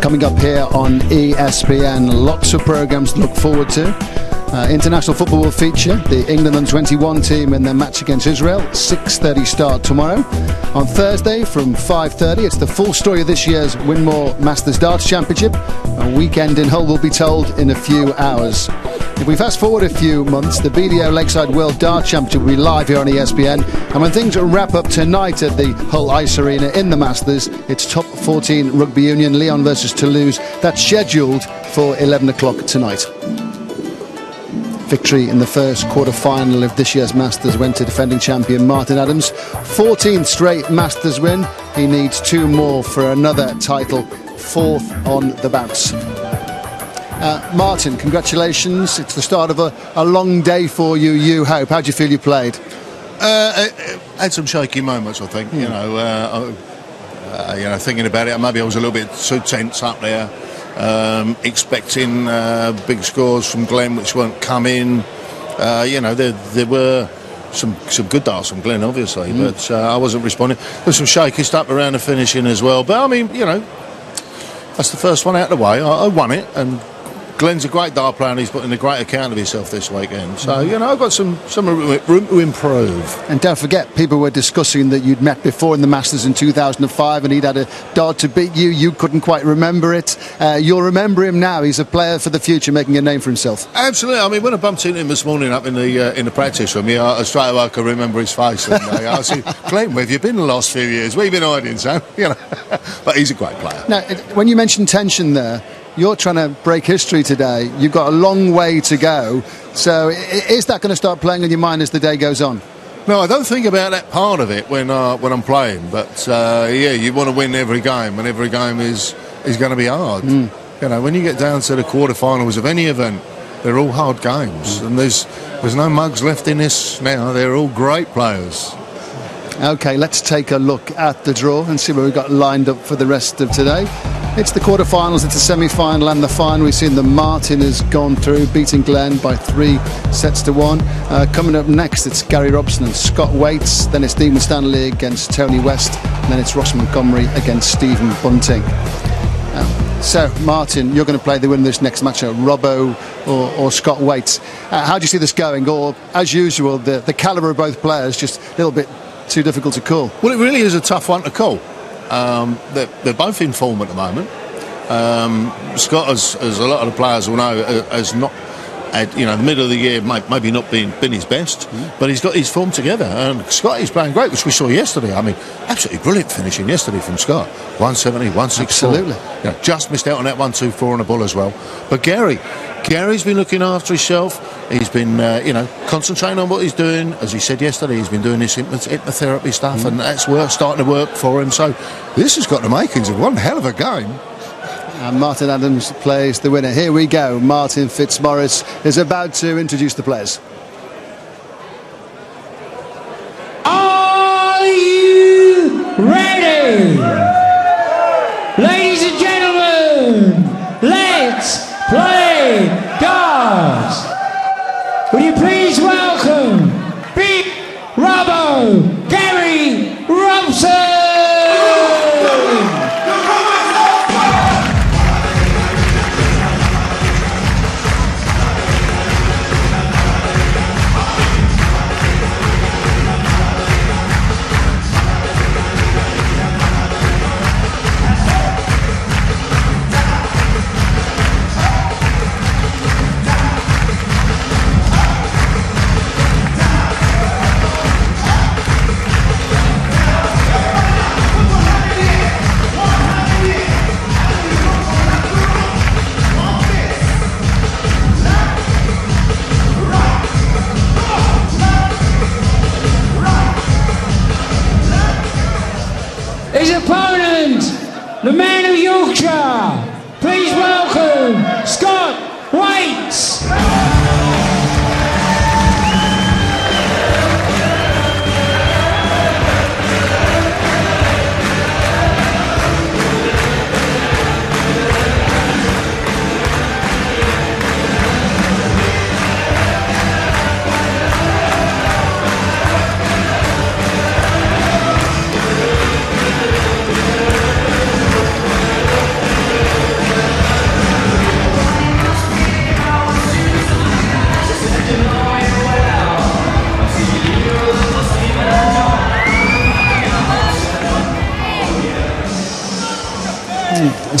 Coming up here on ESPN, lots of programs to look forward to. Uh, international football will feature the England under 21 team in their match against Israel. 6:30 start tomorrow. On Thursday from 5:30, it's the full story of this year's Winmau Masters Darts Championship. A weekend in Hull will be told in a few hours. If we fast forward a few months, the BDO Lakeside World Dart Championship will be live here on ESPN. And when things wrap up tonight at the Hull Ice Arena in the Masters, it's top 14 rugby union, Lyon versus Toulouse. That's scheduled for 11 o'clock tonight. Victory in the first quarter final of this year's Masters went to defending champion Martin Adams. 14th straight Masters win. He needs two more for another title, fourth on the bounce. Uh, Martin, congratulations. It's the start of a, a long day for you, you hope. How do you feel you played? Uh, I- I had some shaky moments, I think. You know, uh, I- uh, you know, thinking about it, maybe I was a little bit too tense up there, um, expecting uh, big scores from Glenn, which weren't coming. Uh, you know, there there were some some good darts from Glenn, obviously, but uh, I wasn't responding. There There's some shaky stuff around the finishing as well. But I mean, you know, that's the first one out of the way. I, I won it, and Glenn's a great dart player, and he's putting a great account of himself this weekend. So you know, I've got some some room to improve. And don't forget, people were discussing that you'd met before in the Masters in 2005 and he'd had a dart to beat you. You couldn't quite remember it. Uh, you'll remember him now. He's a player for the future, making a name for himself. Absolutely. I mean, when I bumped into him this morning up in the uh, in the practice room, yeah, I, straight away I could remember his face. And uh, I said, "Glenn, where have you been the last few years? Where have you been hiding, son?" You know, but he's a great player. Now, when you mentioned tension there, you're trying to break history today. You've got a long way to go. So is that going to start playing on your mind as the day goes on? No, I don't think about that part of it when uh, when I'm playing. But uh, yeah, you want to win every game, and every game is is going to be hard. You know, when you get down to the quarterfinals of any event, they're all hard games, and there's there's no mugs left in this now. They're all great players. Okay, let's take a look at the draw and see where we've got lined up for the rest of today. It's the quarterfinals, it's the semi-final and the final. We've seen the Martin has gone through, beating Glenn by three sets to one. Uh, coming up next, it's Gary Robson and Scott Waites. Then it's Stephen Stanley against Tony West. And then it's Ross Montgomery against Stephen Bunting. Um, so, Martin, you're going to play the winner of this next match, uh, Robbo or, or Scott Waites. Uh, how do you see this going? Or, as usual, the, the calibre of both players just a little bit too difficult to call? Well, it really is a tough one to call. Um, they're, they're both in form at the moment. Um, Scott, as, as a lot of the players will know, has not had, you know, the middle of the year may, maybe not been, been his best, but he's got his form together. And Scott is playing great, which we saw yesterday. I mean, absolutely brilliant finishing yesterday from Scott. 170, 164. Absolutely. You know, just missed out on that 124 on the ball as well. But Gary, Gary's been looking after himself. He's been, uh, you know, concentrating on what he's doing. As he said yesterday, he's been doing this hypnotherapy stuff, and that's work, starting to work for him. So this has got the makings of one hell of a game. And Martin Adams plays the winner. Here we go. Martin Fitzmaurice is about to introduce the players.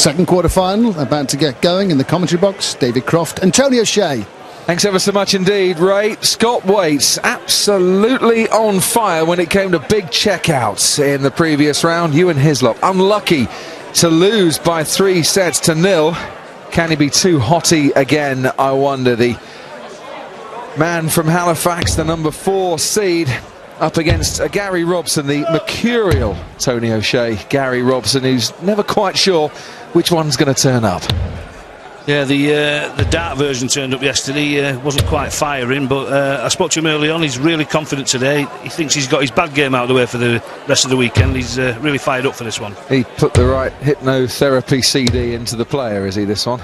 Second quarter final about to get going in the commentary box. David Croft and Tony O'Shea. Thanks ever so much indeed, Ray. Scott Waites absolutely on fire when it came to big checkouts in the previous round. Ewan Hislop unlucky to lose by three sets to nil. Can he be too hotty again, I wonder? The man from Halifax, the number four seed, up against uh, Gary Robson, the mercurial Tony O'Shea. Gary Robson, who's never quite sure which one's going to turn up. Yeah, the uh, the dart version turned up yesterday. Uh, wasn't quite firing, but uh, I spoke to him early on. He's really confident today. He thinks he's got his bad game out of the way for the rest of the weekend. He's uh, really fired up for this one. He put the right hypnotherapy CD into the player, is he, this one?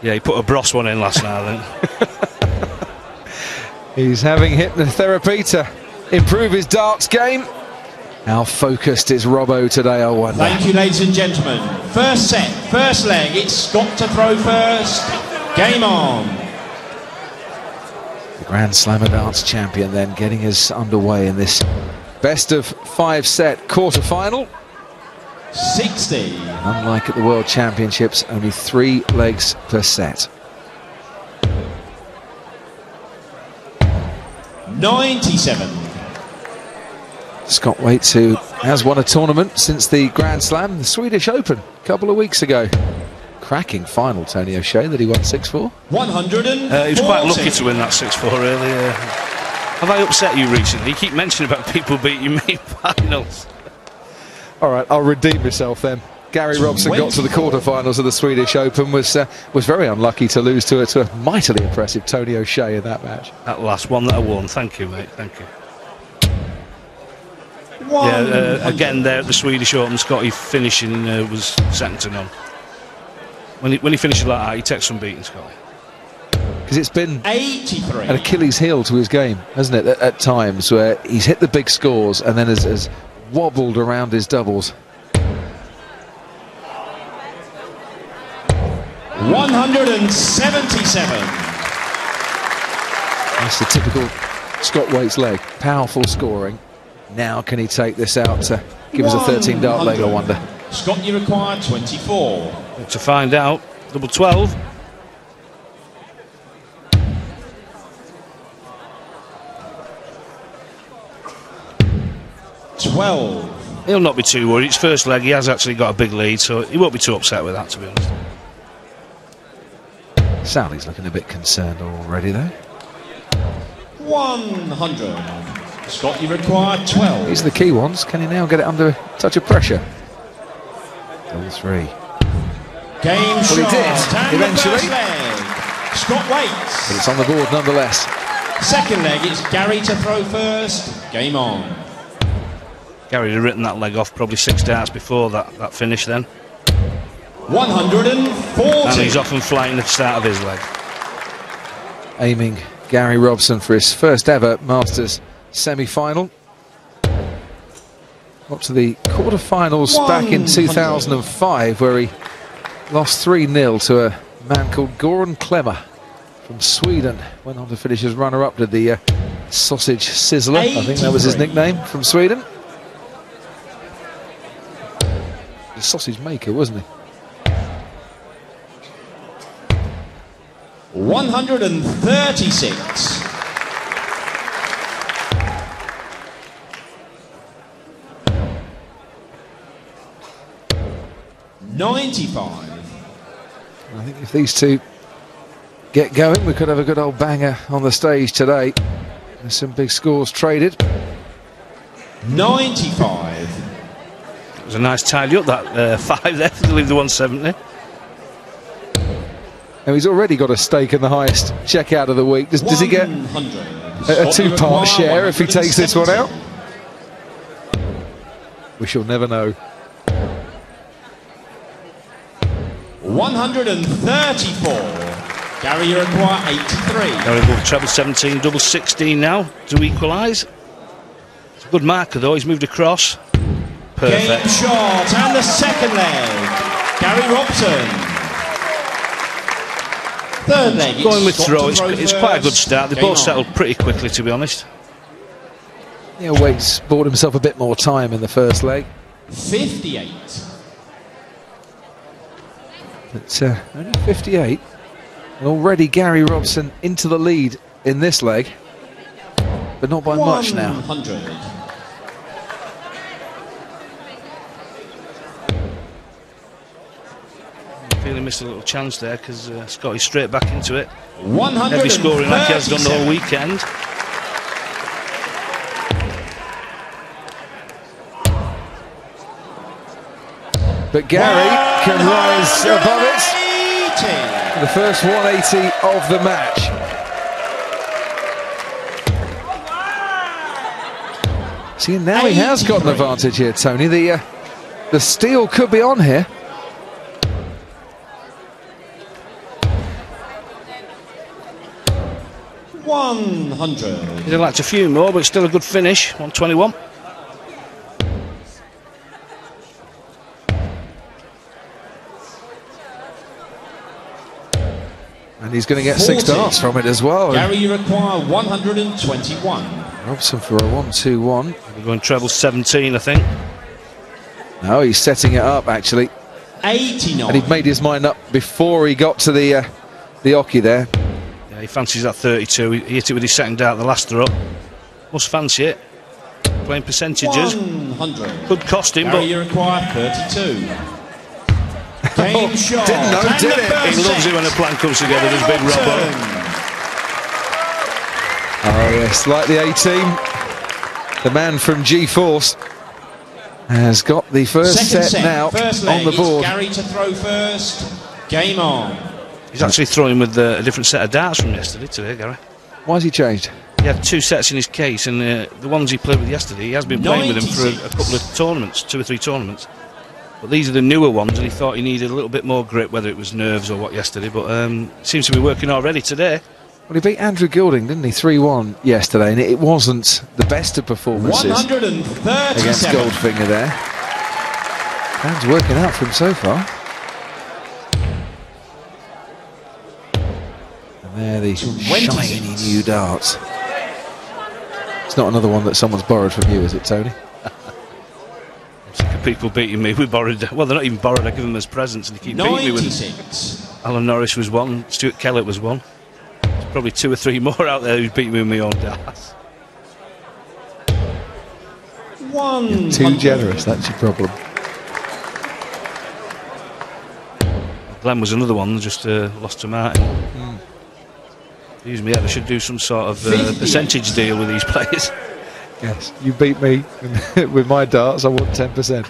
Yeah, he put a Bros one in last night, he's having hypnotherapy to improve his darts game. How focused is Robbo today, I wonder. Thank you, ladies and gentlemen. First set, first leg. It's Scott to throw first. Game on. The Grand Slam of Darts champion then getting us underway in this best of five set quarter final. 60. Unlike at the World Championships, only three legs per set. 97. Scott Waites, who has won a tournament since the Grand Slam, the Swedish Open, a couple of weeks ago. Cracking final, Tony O'Shea, that he won 6 4. 100. Uh, he was quite lucky to win that 6 4, really. Uh, have I upset you recently? You keep mentioning about people beating me in finals. All right, I'll redeem myself then. Gary Robson got to the quarterfinals of the Swedish Open, was uh, was very unlucky to lose to, to a mightily impressive Tony O'Shea in that match. That last one that I won, thank you, mate, thank you. Yeah, uh, again, there at the Swedish Open, Scotty finishing uh, was second to none. When he, when he finishes like that, he takes some beating, Scotty. Because it's been 83. an Achilles heel to his game, hasn't it, at, at times, where he's hit the big scores and then has, has wobbled around his doubles. 177. That's the typical Scott Waites leg. Powerful scoring. Now can he take this out to give us a 13 dart leg, I wonder. Scott, you require 24. To find out, double 12. Twelve. He'll not be too worried. It's first leg. He has actually got a big lead, so he won't be too upset with that, to be honest. Sally's looking a bit concerned already, though. 100. Scott, you require 12. These are the key ones. Can he now get it under a touch of pressure? Double three. Game well, shot. he did, eventually. Scott Waites. But it's on the board nonetheless. Second leg, it's Gary to throw first. Game on. Gary had written that leg off probably six darts before that, that finish then. 140. And he's off and flying the start of his leg. Aiming Gary Robson for his first ever Masters semi-final. Up to the quarter-finals back in 2005 where he lost 3-0 to a man called Goran Klemme from Sweden. Went on to finish as runner-up to the uh, Sausage Sizzler, I think that was his nickname, from Sweden. The sausage maker, wasn't he? 136. 95. I think if these two get going, we could have a good old banger on the stage today. There's some big scores traded. 95. It was a nice tidy up, that uh, five there to leave the 170. And he's already got a stake in the highest check out of the week. Does, does he get a, a two part share if he takes this one out? We shall never know. 134. Gary, you require 83. Gary will treble 17, double 16 now to equalise. It's a good marker though, he's moved across. Perfect. Game shot, and the second leg. Gary Robson. Third leg. Going with throw, it's, it's, quite a good start. They both settled pretty quickly, to be honest. Yeah, Waites bought himself a bit more time in the first leg. 58. It's uh, only 58. And already Gary Robson into the lead in this leg, but not by much now. 100. Feel he missed a little chance there because uh, Scotty's straight back into it. 100. Heavy scoring like he has done the whole weekend. But Gary can rise above it. The first 180 of the match. See, now he has got an advantage here, Tony. The uh, the steal could be on here. One hundred. He'd have liked a few more, but still a good finish. 121. And he's going to get six 40. darts from it as well. Gary, you require 121. Robson for a 1 2 1. We're going treble 17, I think. No, he's setting it up actually. 89. And he'd made his mind up before he got to the uh, the oche there. Yeah, he fancies that 32. He he hit it with his second dart, the last throw. Must fancy it. Playing percentages. 100. Could cost him, Gary, but you require 32. Game shot. Didn't know, And did it? he loves it when a plan comes together. There's big Robbo. Oh yes, like the A team. The man from G Force has got the first Second set, set, now first leg, on the it's board. Gary to throw first. Game on. He's actually throwing with uh, a different set of darts from yesterday today, Gary. Why has he changed? He had two sets in his case, and uh, the ones he played with yesterday, he has been playing with them for a, a couple of tournaments, two or three tournaments. But these are the newer ones, and he thought he needed a little bit more grip, whether it was nerves or what yesterday. But um, seems to be working already today. Well, he beat Andrew Gilding, didn't he? 3 1 yesterday, and it wasn't the best of performances against 137. Goldfinger there. Plans working out for him so far. And there the 26. shiny new darts. It's not another one that someone's borrowed from you, is it, Tony? People beating me, we borrowed. Well, they're not even borrowed. I give them as presents, and they keep beating me with them. 96. Alan Norris was one. Stuart Kellett was one. There's probably two or three more out there who's beating me with my own darts. One. Too generous, that's your problem. Glenn was another one, just uh, lost to Martin. Excuse me, I should do some sort of uh, percentage deal with these players. Yes, you beat me with my darts, I want 10%.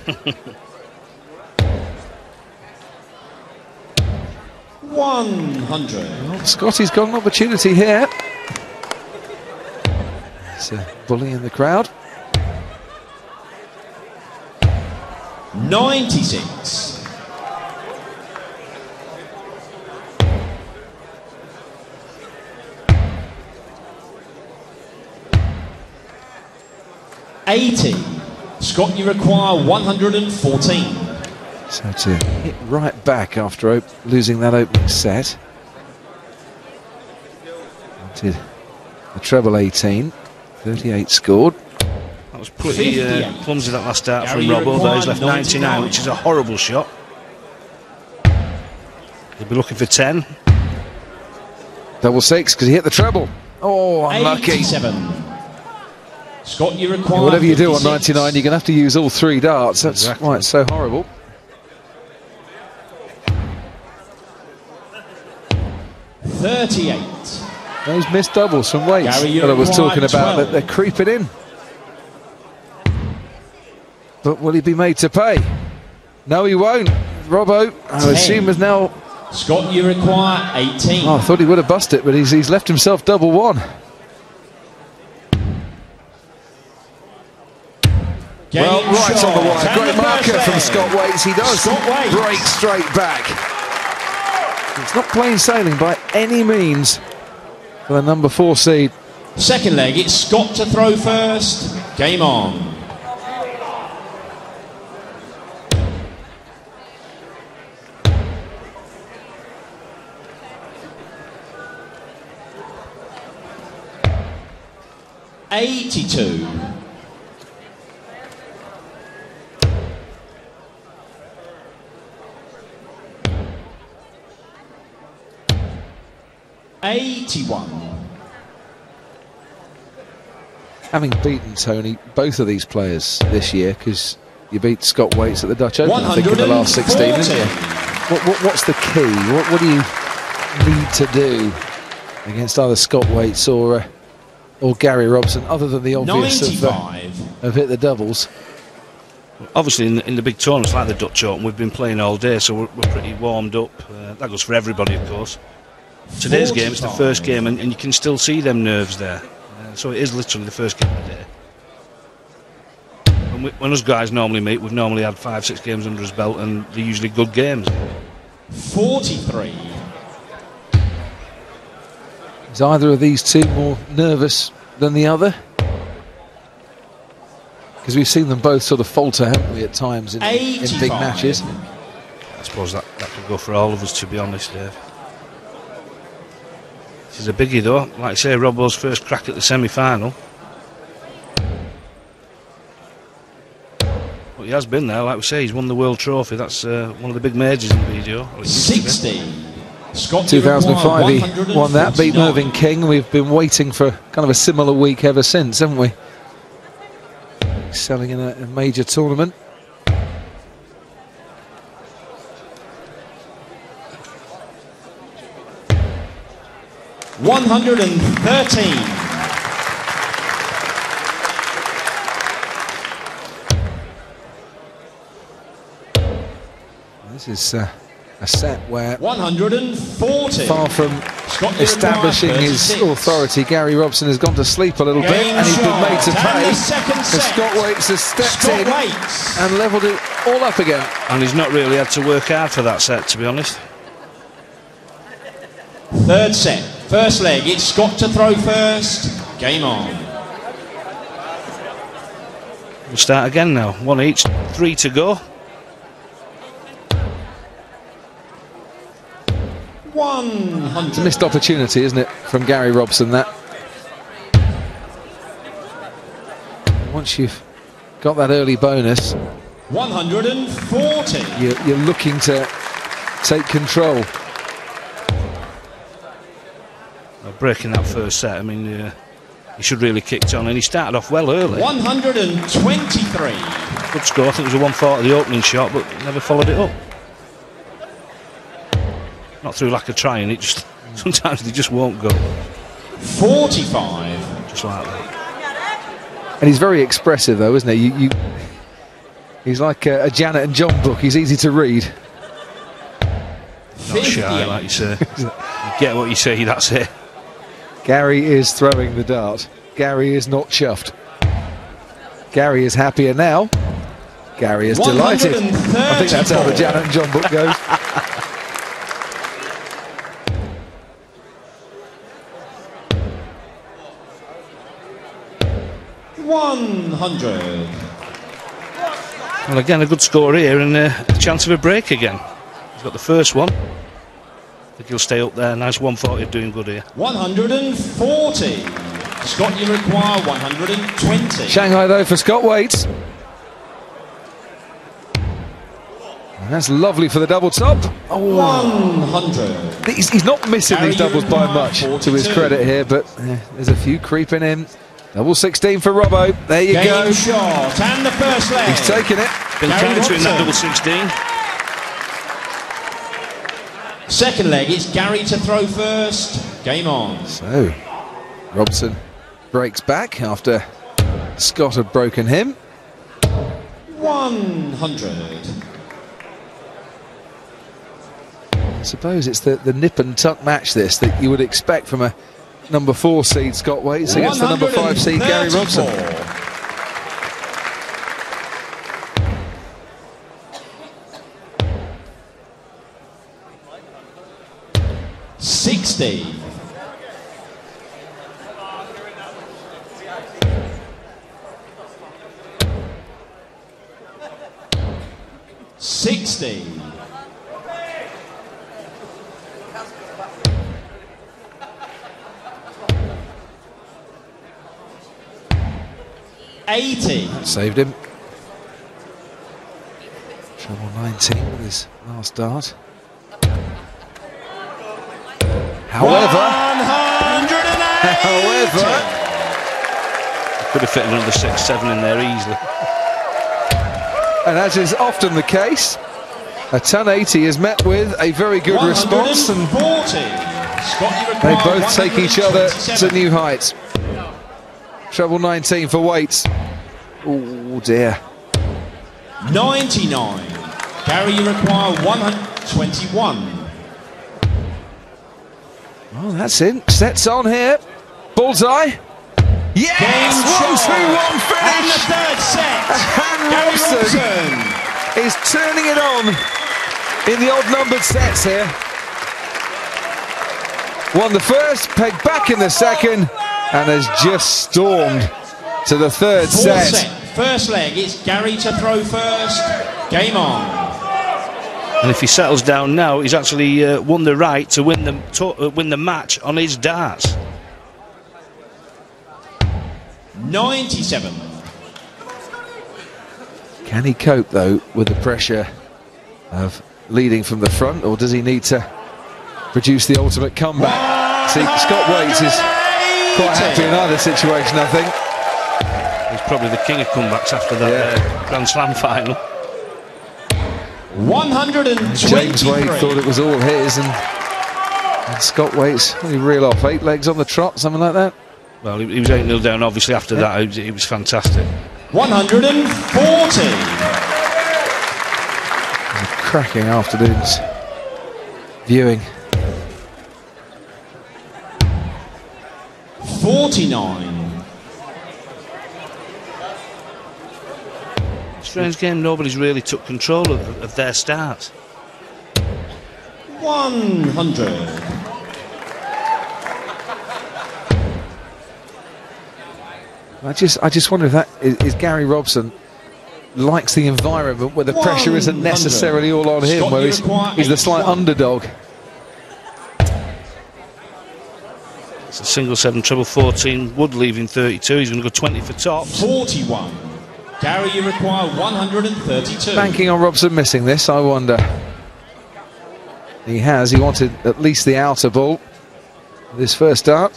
One hundred. Well, Scotty's got an opportunity here. It's a bully in the crowd. Ninety-six. Eighty. Scott, you require one hundred and fourteen. So to hit right back after op- losing that opening set. Wanted the treble 18, 38 scored. That was pretty uh, 58. clumsy, that last start Gary from Robbo. There he's left 99, 99. which is a horrible shot. He'll be looking for 10. Double six because he hit the treble. Oh, unlucky. Eighty-seven. Scott, you require Whatever you do on 99, you're going to have to use all three darts. That's Exactly. why it's so horrible. Thirty-eight. Those missed doubles from Waites Gary, that I was talking about, 12. that they're creeping in. But will he be made to pay? No, he won't. Robbo, I assume, is now. Scott, you require eighteen. Oh, I thought he would have busted it, but he's, he's left himself double one. Game well, right shot. on the wire. And Great the marker first from. Scott Waites. He does Scott Waites. break straight back. It's not plain sailing by any means for the number four seed. Second leg, it's Scott to throw first. Game on. Eighty-two. 81. Having beaten Tony, both of these players this year, because you beat Scott Waites at the Dutch Open, I think, in the last 16, didn't you? What, what, what's the key? What, what do you need to do against either Scott Waites or uh, or Gary Robson, other than the obvious of, uh, of hit the doubles? Obviously, in the, in the big tournaments like the Dutch Open, we've been playing all day, so we're, we're pretty warmed up. Uh, that goes for everybody, of course. Today's game, it's the first game, and, and you can still see them nerves there. Uh, so it is literally the first game of the day. When, we, when us guys normally meet, we've normally had five, six games under his belt, and they're usually good games. 43. Is either of these two more nervous than the other? Because we've seen them both sort of falter, haven't we, at times in, in big matches. I suppose that, that could go for all of us, to be honest, Dave. This is a biggie, though. Like I say, Robbo's first crack at the semi final. But he has been there, like we say, he's won the World Trophy. That's uh, one of the big majors in the BDO. Well, it used to be. 60. Scott 2005, he won that, beat 149. Mervyn King. We've been waiting for kind of a similar week ever since, haven't we? Selling in a, a major tournament. One hundred and thirteen. This is uh, a set where, One hundred and forty. far from Scott establishing his 36. authority, Gary Robson has gone to sleep a little bit and he's been made to pay. the second As set. Scott Waites has stepped Scott in Waites. and levelled it all up again. And he's not really had to work hard for that set, to be honest. Third set. First leg. It's Scott to throw first. Game on. We'll start again now. One each, three to go. One It's a hundred. missed opportunity, isn't it, from Gary Robson? That once you've got that early bonus, One hundred and forty. you're, you're looking to take control. Breaking that first set, I mean, uh, he should really kicked on, and he started off well early. One hundred and twenty-three. Good score. I think it was a 140 the opening shot, but never followed it up. Not through lack of trying. It just sometimes they just won't go, Forty-five. just like that. And he's very expressive, though, isn't he? You, you, he's like a, a Janet and John book. He's easy to read. Not shy, like you say. you get what you say. That's it. Gary is throwing the dart. Gary is not chuffed. Gary is happier now. Gary is delighted. I think that's how the 134. Janet and John book goes. One hundred. Well, again, a good score here, and uh, a chance of a break again. He's got the first one. I think he'll stay up there. Nice 140, doing good here. One hundred and forty. Scott, you require one hundred and twenty. Shanghai, though, for Scott Waites. And that's lovely for the double top. Oh, One hundred. he's, he's not missing Gary these doubles by Uruguay, much, to his credit here, but eh, there's a few creeping in. Double 16 for Robbo. There you Game go. shot and the first leg. He's taking it. Been Gary counter that double 16. Second leg, it's Gary to throw first. Game on. So, Robson breaks back after Scott had broken him. 100. I suppose it's the, the nip and tuck match this that you would expect from a number four seed Scott Waites against the number five seed Gary Robson. Sixty. Sixty. Eighty. Saved him. Treble 19 with his last dart. However, However, Could have fit another six, seven in there easily. and as is often the case, a 1080 is met with a very good response, and 140. Scott, you they both take each other to new heights. Treble 19 for Waites. Oh dear. 99. Gary, you require 121. Well, that's in. Sets on here. Bullseye. Yes! Game One, shot. two, one And the third set. And Robson Robson. is turning it on in the odd numbered sets here. Won the first, pegged back in the second, and has just stormed to the third set. set. First leg, it's Gary to throw first. Game on. And if he settles down now, he's actually uh, won the right to win the to- uh, win the match on his darts. 97. Can he cope, though, with the pressure of leading from the front, or does he need to produce the ultimate comeback? See, Scott Waites is quite happy in either situation, I think. He's probably the king of comebacks after that Yeah. uh, Grand Slam final. 123. James Wade thought it was all his, and, and Scott Waites, what did he reel off? Eight legs on the trot, something like that? Well, he, he was 8 0 down, obviously, after that. It was, it was fantastic. 140. Cracking afternoon's viewing. 49. Strange game, nobody's really took control of, of their start. 100. I just, I just wonder if that is, is Gary Robson likes the environment where the pressure isn't necessarily all on him, Scott, where he's, he's the slight 81. underdog. It's a single 7, treble 14, Wood leaving 32. He's going to go 20 for tops. 41. Gary, you require 132. Banking on Robson missing this, I wonder. He has. He wanted at least the outer ball. This first start.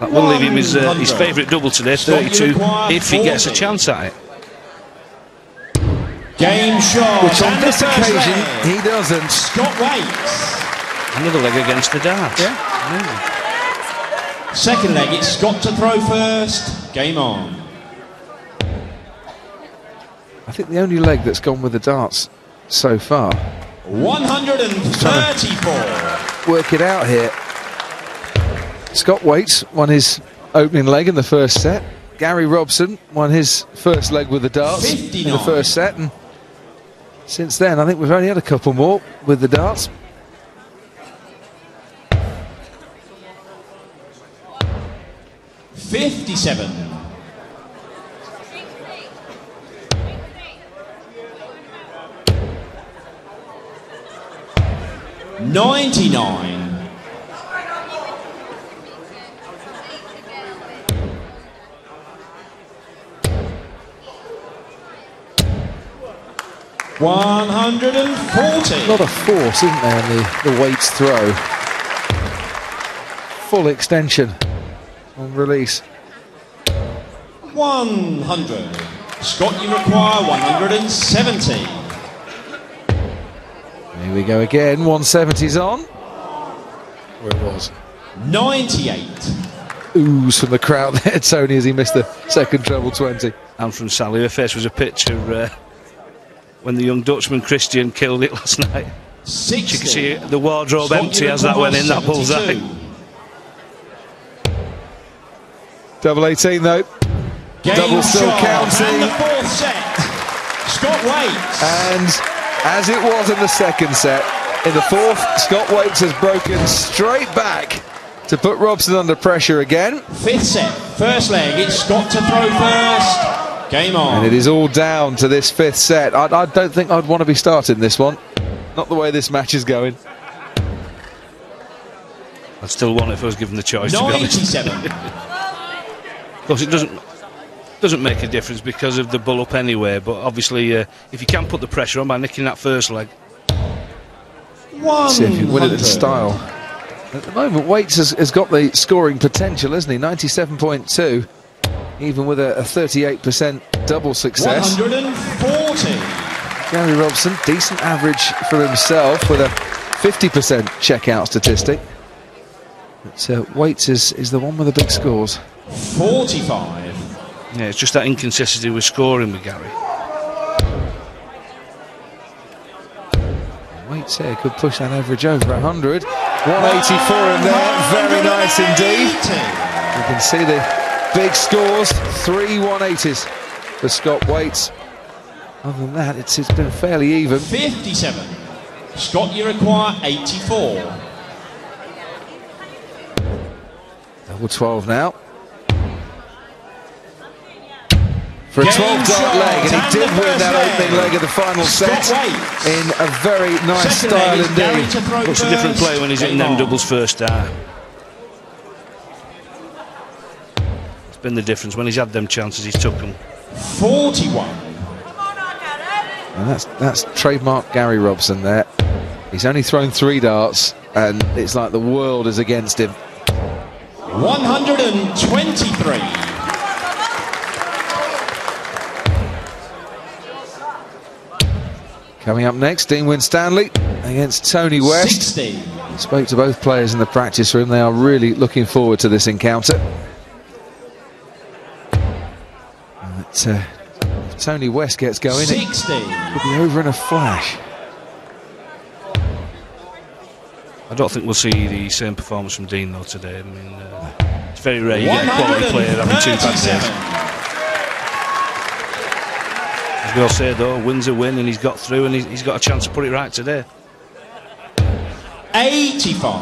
That will leave him his, uh, his favourite double today, 32, if he gets a chance at it. Game shot. Which on And this first occasion, leg. he doesn't. Scott Waites. Another leg against the darts. Second leg, it's Scott to throw first. Game on. I think the only leg that's gone with the darts so far. 134. Work it out here. Scott Waites won his opening leg in the first set. Gary Robson won his first leg with the darts in the first set. And since then, I think we've only had a couple more with the darts. Fifty-seven. Ninety-nine. One hundred and forty. A lot of force, isn't there, in the, the Waites throw? Full extension on release. 100. Scott, you require 170. Here we go again. 170's on. Where it was. 98. Ooze from the crowd there, Tony, as he missed the second treble 20. And from Sally, her face was a picture uh, when the young Dutchman Christian killed it last night. 60. You can see the wardrobe Scott, empty as that went in, that 72. bullseye. Double 18 though. Game Double still shot. counting. And the fourth set. Scott Waites. And as it was in the second set, in the fourth, Scott Waites has broken straight back to put Robson under pressure again. Fifth set. First leg. It's Scott to throw first. Game on. And it is all down to this fifth set. I, I don't think I'd want to be starting this one. Not the way this match is going. I'd still want it if I was given the choice, to be honest. 97. Of course, it doesn't doesn't make a difference because of the bull up anyway. But obviously, uh, if you can put the pressure on by nicking that first leg, See if you win it in style. At the moment, Waites has, has got the scoring potential, isn't he? 97.2, even with a, a 38% double success. 140. Gary Robson, decent average for himself with a 50% checkout statistic. But uh, Waites is, is the one with the big scores. 45. Yeah, it's just that inconsistency with scoring with Gary. Waites here could push that average over 100. 184 in there, very nice indeed. You can see the big scores, three 180s for Scott Waites. Other than that, it's, it's been fairly even. 57. Scott, you require 84. Double 12 now. For a 12 dart leg, and he did win that leg. opening leg of the final Scott set Waites. in a very nice Second style leg is Gary indeed. to throw Looks a different first. player when he's hitting Game them doubles first star. It's been the difference. When he's had them chances, he's took them. 41. And that's that's trademark Gary Robson there. He's only thrown three darts, and it's like the world is against him. 123. Coming up next, Dean Winstanley against Tony West. 60. Spoke to both players in the practice room. They are really looking forward to this encounter. But, uh, if Tony West gets going, it 60. could be over in a flash. I don't think we'll see the same performance from Dean though today. I mean, uh, it's very rare you get a quality player having two bad days. 137. As we all say though, wins a win, and he's got through, and he's, he's got a chance to put it right today. 85. All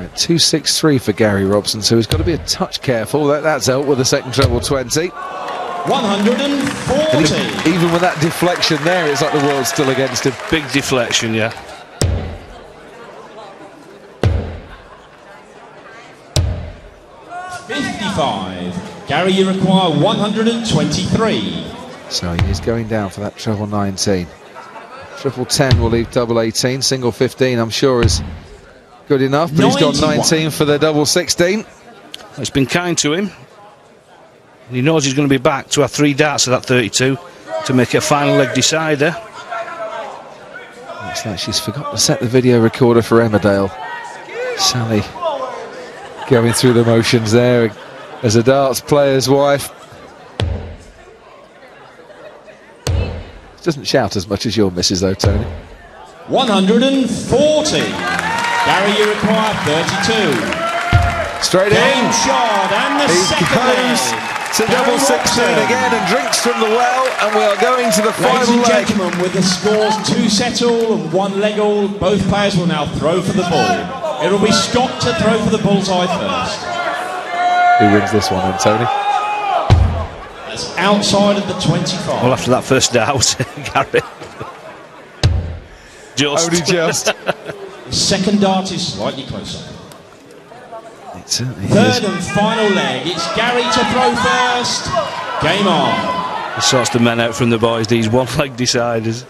right, 263 for Gary Robson, so he's got to be a touch careful. That, that's out with the second treble 20. 140. And even with that deflection there, it's like the world's still against him. Big deflection, yeah. Fifty-five. Gary, you require 123. So he is going down for that treble 19. Triple 10 will leave double 18. Single 15, I'm sure, is good enough. But he's got 19 for the double 16. It's been kind to him. And he knows he's going to be back to have three darts of that 32 to make it a final leg decider. Looks like she's forgot to set the video recorder for Emmerdale. Sally going through the motions there as a darts player's wife. Doesn't shout as much as your missus, though, Tony. 140. Gary, you require 32. Straight Game in. shot and the He second goes leg. to Gary double 16 Robson. again and drinks from the well, and we are going to the Ladies final and leg. gentlemen, with the scores two set all and one leg all, both players will now throw for the ball. It'll be Scott to throw for the bullseye first. Who wins this one, then, Tony? That's outside of the 25. Well, after that first doubt, Gary. Just. Only just. The second dart is slightly closer. it certainly Third is. and final leg. It's Gary to throw first. Game on. He sorts the men out from the boys, these one leg deciders.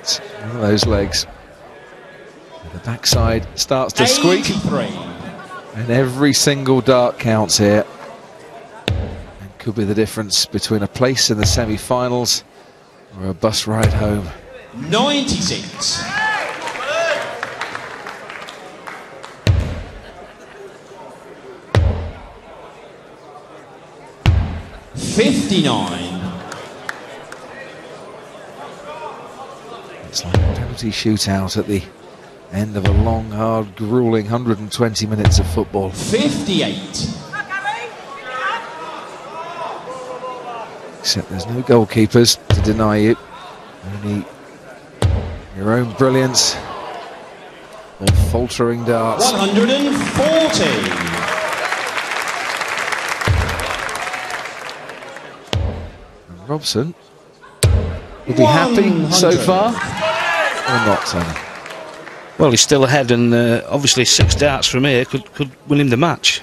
It's one of those legs. The backside starts to squeak, 83. And every single dart counts here. And could be the difference between a place in the semi finals or a bus ride home. 96. Fifty-nine. It's like a penalty shootout at the end of a long, hard, grueling 120 minutes of football. Fifty-eight. Except there's no goalkeepers to deny you. Only your own brilliance or faltering darts. One hundred and forty. And Robson will be happy so far or not, Tony? Well, he's still ahead, and uh, obviously six darts from here could, could win him the match.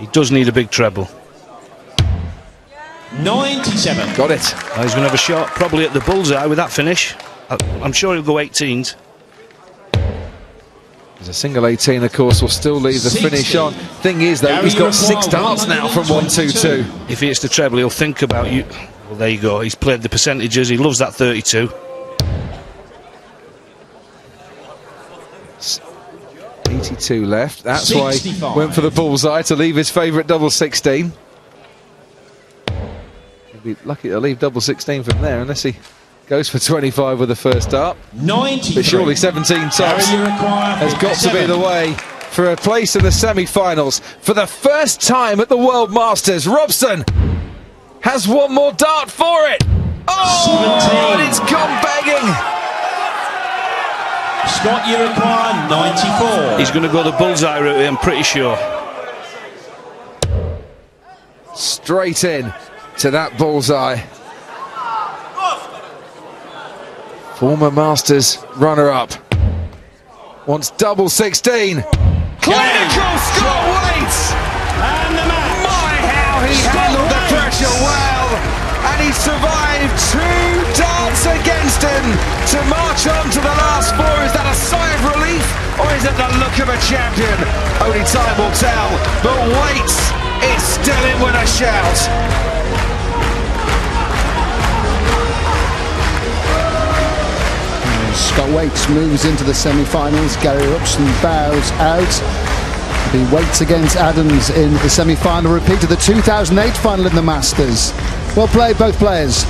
He does need a big treble. 97. Got it. Oh, he's going to have a shot, probably at the bullseye with that finish. I- I'm sure he'll go 18s. There's a single 18, of course, will still leave the 60. finish on. Thing is, though, Gary he's got six darts now from 1 2 2. If he hits the treble, he'll think about you. Well, there you go. He's played the percentages. He loves that 32. 82 left. That's why he went for the bullseye to leave his favourite double 16. He'll be lucky to leave double 16 from there unless he goes for 25 with the first dart. 93. But surely 17 tops has got to be the way for a place in the semi-finals. For the first time at the World Masters, Robson has one more dart for it. Oh, 17. and it's gone begging. Scott Uruguay, 94. He's going to go the bullseye route, I'm pretty sure. Straight in to that bullseye. Former Masters runner-up wants double 16. Clinical Scott Waites. And the match. My, how he Scott handled the pressure well. And he survived two darts against him to march on to the last four. Is that a sigh of relief or is it the look of a champion? Only time will tell. But Waites is still in with a shout. Scott Waites moves into the semi-finals. Gary Robson bows out. He Waites against Adams in the semi-final repeat of the 2008 final in the Masters. Well played, both players.